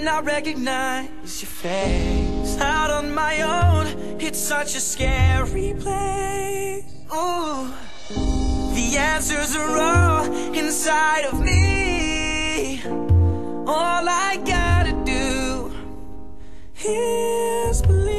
when I recognize your face. Out on my own, it's such a scary place. Ooh. The answers are all inside of me. All I gotta do is believe.